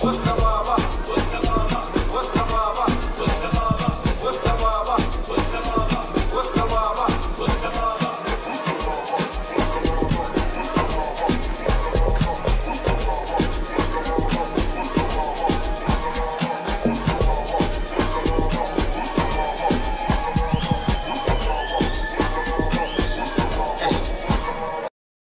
What's up?